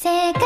世。